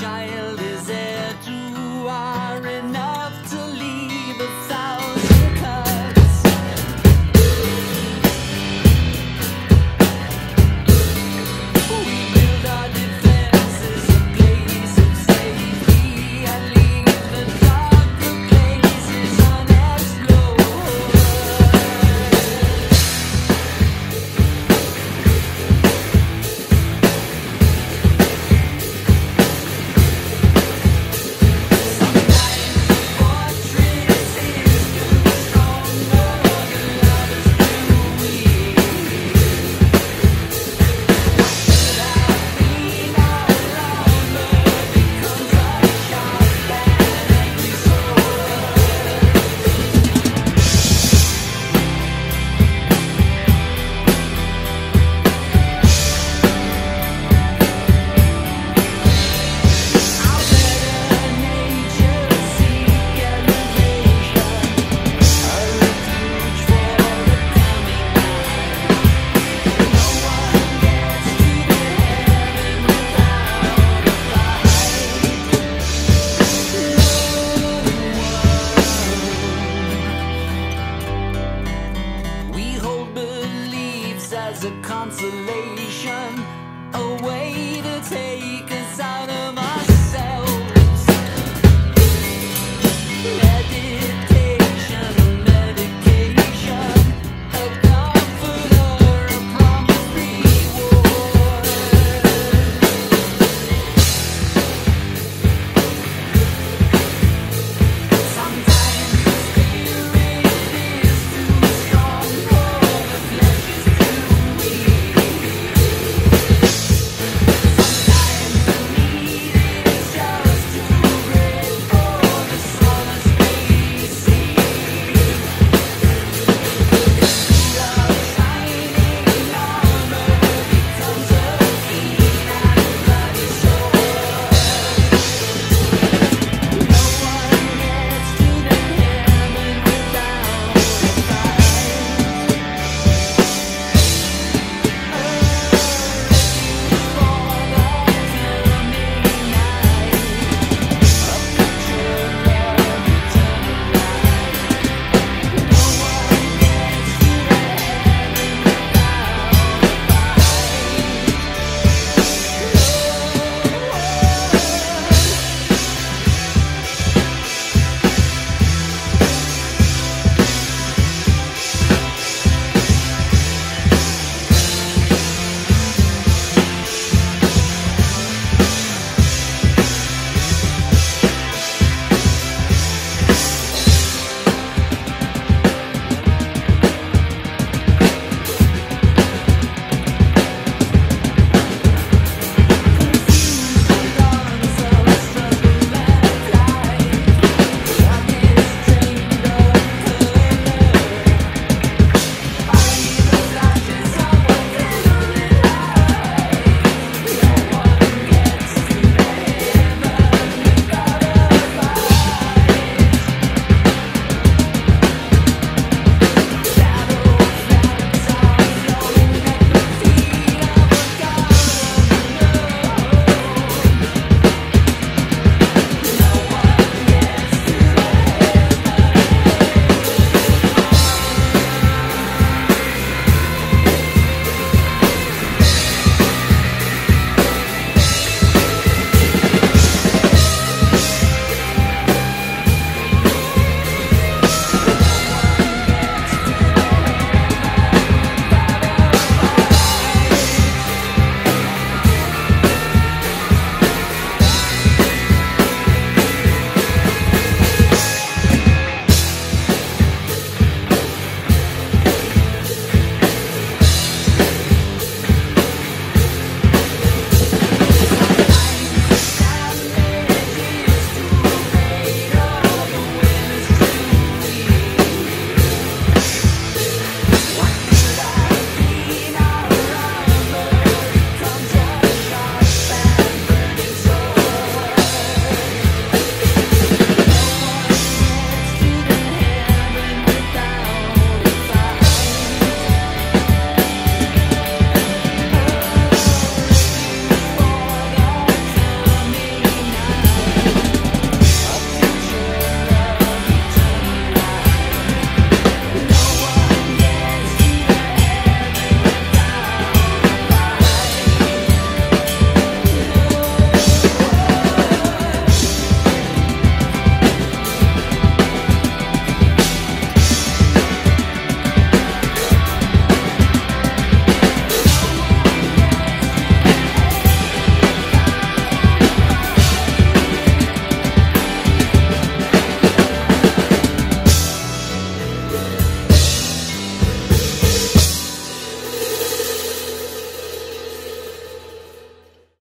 child is